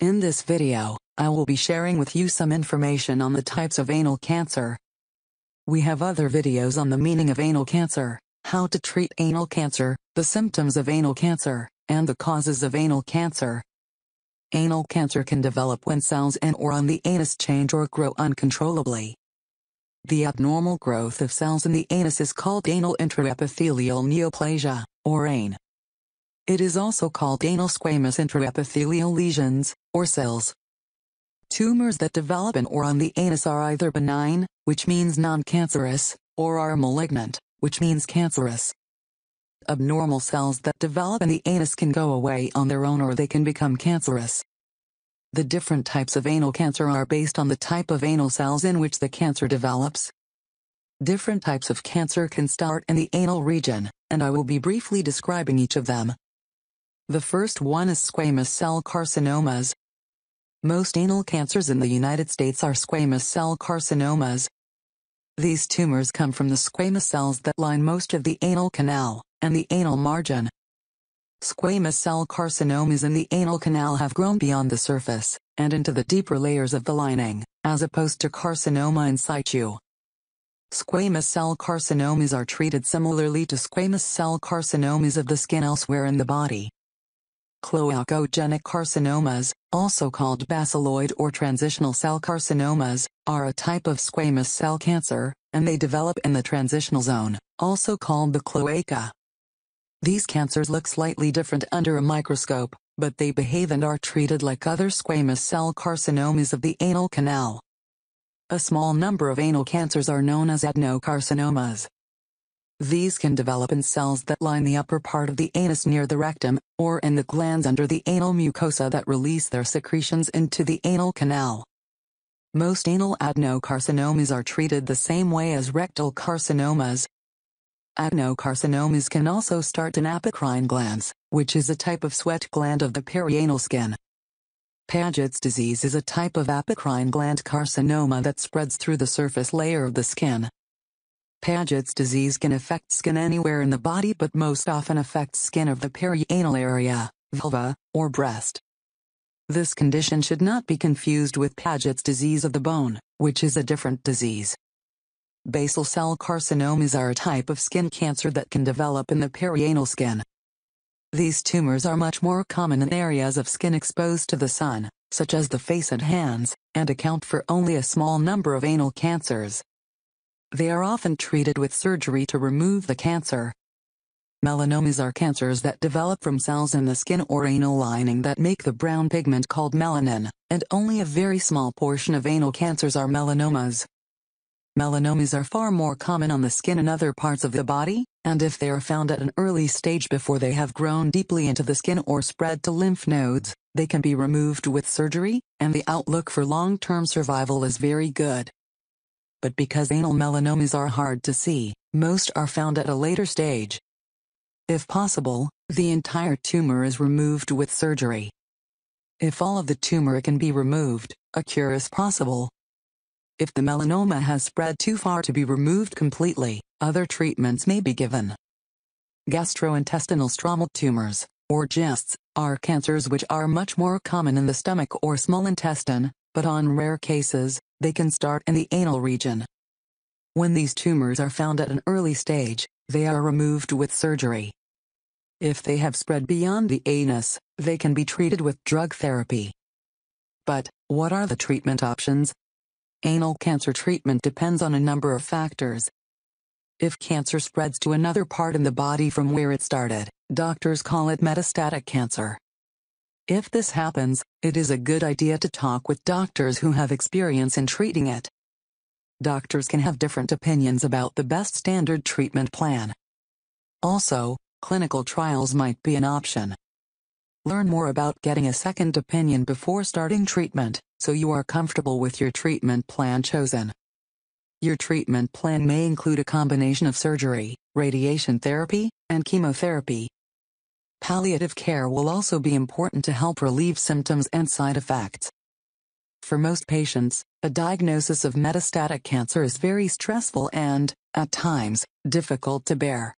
In this video, I will be sharing with you some information on the types of anal cancer. We have other videos on the meaning of anal cancer, how to treat anal cancer, the symptoms of anal cancer, and the causes of anal cancer. Anal cancer can develop when cells in or on the anus change or grow uncontrollably. The abnormal growth of cells in the anus is called anal intraepithelial neoplasia, or ANE. It is also called anal squamous intraepithelial lesions, or cells. Tumors that develop in or on the anus are either benign, which means non-cancerous, or are malignant, which means cancerous. Abnormal cells that develop in the anus can go away on their own or they can become cancerous. The different types of anal cancer are based on the type of anal cells in which the cancer develops. Different types of cancer can start in the anal region, and I will be briefly describing each of them. The first one is squamous cell carcinomas. Most anal cancers in the United States are squamous cell carcinomas. These tumors come from the squamous cells that line most of the anal canal and the anal margin. Squamous cell carcinomas in the anal canal have grown beyond the surface and into the deeper layers of the lining, as opposed to carcinoma in situ. Squamous cell carcinomas are treated similarly to squamous cell carcinomas of the skin elsewhere in the body. Cloacogenic carcinomas, also called basaloid or transitional cell carcinomas, are a type of squamous cell cancer, and they develop in the transitional zone, also called the cloaca. These cancers look slightly different under a microscope, but they behave and are treated like other squamous cell carcinomas of the anal canal. A small number of anal cancers are known as adenocarcinomas. These can develop in cells that line the upper part of the anus near the rectum, or in the glands under the anal mucosa that release their secretions into the anal canal. Most anal adenocarcinomas are treated the same way as rectal carcinomas. Adenocarcinomas can also start in apocrine glands, which is a type of sweat gland of the perianal skin. Paget's disease is a type of apocrine gland carcinoma that spreads through the surface layer of the skin. Paget's disease can affect skin anywhere in the body but most often affects skin of the perianal area, vulva, or breast. This condition should not be confused with Paget's disease of the bone, which is a different disease. Basal cell carcinomas are a type of skin cancer that can develop in the perianal skin. These tumors are much more common in areas of skin exposed to the sun, such as the face and hands, and account for only a small number of anal cancers. They are often treated with surgery to remove the cancer. Melanomas are cancers that develop from cells in the skin or anal lining that make the brown pigment called melanin, and only a very small portion of anal cancers are melanomas. Melanomas are far more common on the skin and other parts of the body, and if they are found at an early stage before they have grown deeply into the skin or spread to lymph nodes, they can be removed with surgery, and the outlook for long-term survival is very good but because anal melanomas are hard to see, most are found at a later stage. If possible, the entire tumor is removed with surgery. If all of the tumor can be removed, a cure is possible. If the melanoma has spread too far to be removed completely, other treatments may be given. Gastrointestinal stromal tumors, or GISTs, are cancers which are much more common in the stomach or small intestine, but on rare cases, they can start in the anal region. When these tumors are found at an early stage, they are removed with surgery. If they have spread beyond the anus, they can be treated with drug therapy. But, what are the treatment options? Anal cancer treatment depends on a number of factors. If cancer spreads to another part in the body from where it started, doctors call it metastatic cancer. If this happens, it is a good idea to talk with doctors who have experience in treating it. Doctors can have different opinions about the best standard treatment plan. Also, clinical trials might be an option. Learn more about getting a second opinion before starting treatment, so you are comfortable with your treatment plan chosen. Your treatment plan may include a combination of surgery, radiation therapy, and chemotherapy. Palliative care will also be important to help relieve symptoms and side effects. For most patients, a diagnosis of metastatic cancer is very stressful and, at times, difficult to bear.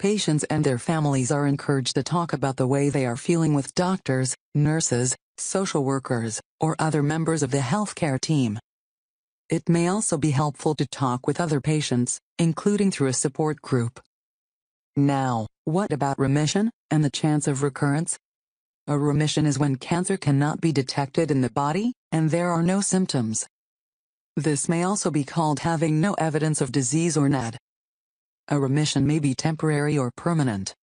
Patients and their families are encouraged to talk about the way they are feeling with doctors, nurses, social workers, or other members of the healthcare team. It may also be helpful to talk with other patients, including through a support group. Now, what about remission and the chance of recurrence? A remission is when cancer cannot be detected in the body, and there are no symptoms. This may also be called having no evidence of disease or NAD. A remission may be temporary or permanent.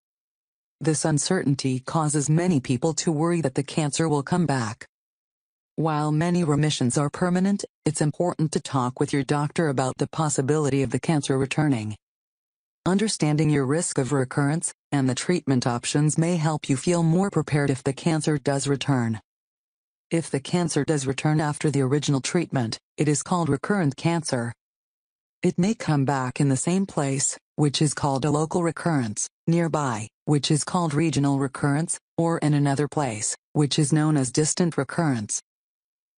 This uncertainty causes many people to worry that the cancer will come back. While many remissions are permanent, it's important to talk with your doctor about the possibility of the cancer returning. Understanding your risk of recurrence and the treatment options may help you feel more prepared if the cancer does return. If the cancer does return after the original treatment, it is called recurrent cancer. It may come back in the same place, which is called a local recurrence, nearby, which is called regional recurrence, or in another place, which is known as distant recurrence.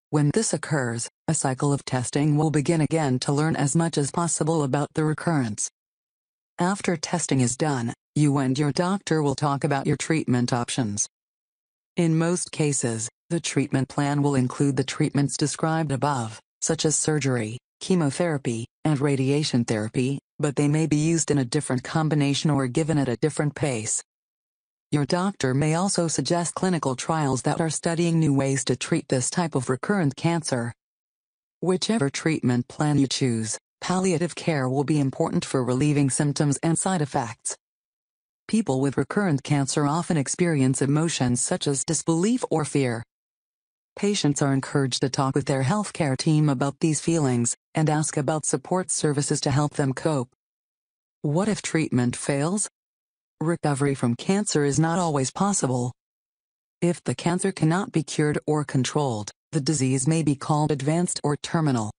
When this occurs, a cycle of testing will begin again to learn as much as possible about the recurrence. After testing is done, you and your doctor will talk about your treatment options. In most cases, the treatment plan will include the treatments described above, such as surgery, chemotherapy, and radiation therapy, but they may be used in a different combination or given at a different pace. Your doctor may also suggest clinical trials that are studying new ways to treat this type of recurrent cancer. Whichever treatment plan you choose, palliative care will be important for relieving symptoms and side effects. People with recurrent cancer often experience emotions such as disbelief or fear, Patients are encouraged to talk with their healthcare team about these feelings and ask about support services to help them cope. What if treatment fails? Recovery from cancer is not always possible. If the cancer cannot be cured or controlled, the disease may be called advanced or terminal.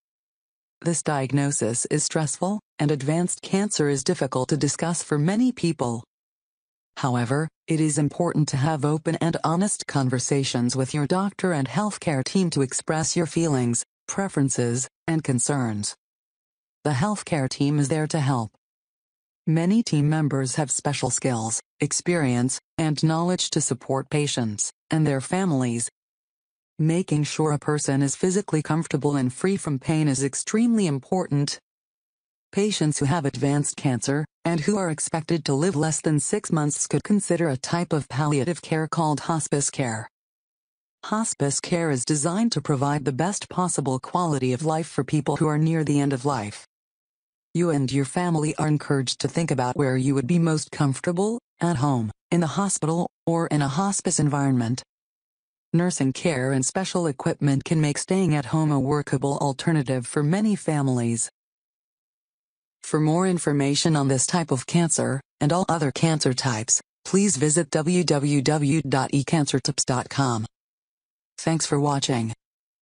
This diagnosis is stressful, and advanced cancer is difficult to discuss for many people. However, it is important to have open and honest conversations with your doctor and healthcare team to express your feelings, preferences, and concerns. The healthcare team is there to help. Many team members have special skills, experience, and knowledge to support patients and their families. Making sure a person is physically comfortable and free from pain is extremely important, Patients who have advanced cancer, and who are expected to live less than six months could consider a type of palliative care called hospice care. Hospice care is designed to provide the best possible quality of life for people who are near the end of life. You and your family are encouraged to think about where you would be most comfortable, at home, in the hospital, or in a hospice environment. Nursing care and special equipment can make staying at home a workable alternative for many families. For more information on this type of cancer, and all other cancer types, please visit www.ecancertips.com. Thanks for watching.